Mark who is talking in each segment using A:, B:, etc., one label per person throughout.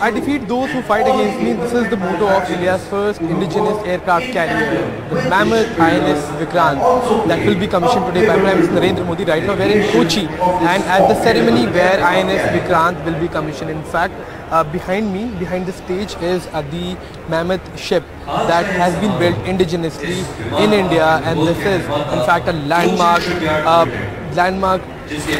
A: I defeat those who fight against me. This is the motto of India's first indigenous aircraft carrier, the Mammoth INS Vikrant, that will be commissioned today by Prime Minister Narendra Modi. Right now, we're in Kochi, and at the ceremony where INS Vikrant will be commissioned. In fact, uh, behind me, behind the stage, is uh, the Mammoth ship that has been built indigenously in India, and this is, in fact, a landmark, uh, landmark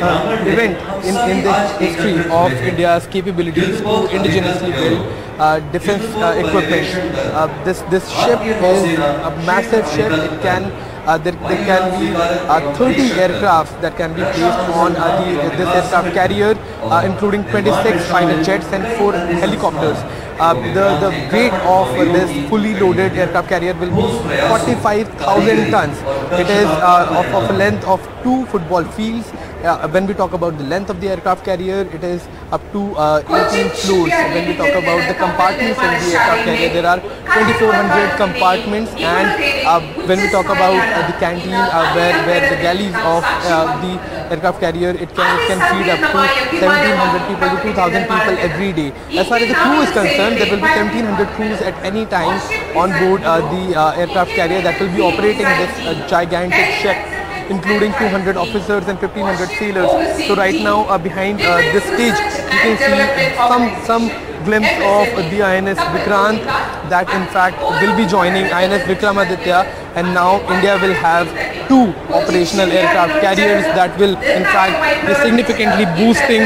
A: uh, event in, in the history of India's capabilities to indigenously build uh, defense uh, equipment. Uh, this this ship is a massive ship. It can uh, there, there can be uh, 30 aircrafts that can be placed on uh, the, this aircraft carrier, uh, including 26 fighter jets and 4 helicopters. Uh, the, the weight of this fully loaded aircraft carrier will be 45,000 tons. It is uh, of, of a length of two football fields. Uh, when we talk about the length of the aircraft carrier, it is up to uh, 18 floors. When we talk about the compartments in the aircraft carrier, there are 2400 compartments. And uh, when we talk about uh, the canteen, uh, where, where the galleys of uh, the aircraft carrier, it can, it can feed up to 1700 people to 2000 people every day. As far as the crew is concerned, there will be 1700 crews at any time on board the aircraft carrier that will be operating this gigantic ship including 200 officers and 1500 sailors. So right now uh, behind uh, this stage you can see some some glimpse of the INS Vikrant that in fact will be joining INS Vikramaditya and now India will have two operational aircraft carriers that will in fact be significantly boosting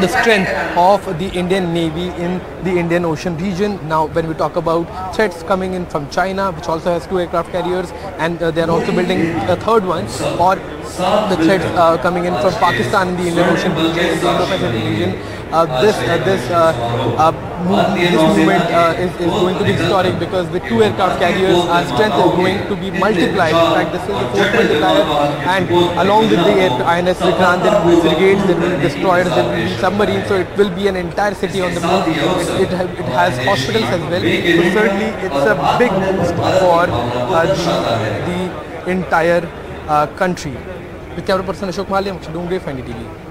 A: the strength of the Indian Navy in the Indian Ocean region. Now, when we talk about threats coming in from China, which also has two aircraft carriers, and uh, they are also building a third one, or the threats uh, coming in from Pakistan in the Indian Ocean region, in the Indo-Pacific region, uh, this uh, this uh, move, this movement is, is going to be historic because with two aircraft carriers, our strength is going to be multiplied. In fact, this is the force multiplier, and along with the INS Vikrant, there will be frigates, there will be destroyers, there will be submarines, so it will be an entire city on the moon. It, it, it has hospitals as well. So certainly, it's a big boost for uh, the, the entire uh, country. With camera person Ashok Malia, Dungre, Find TV.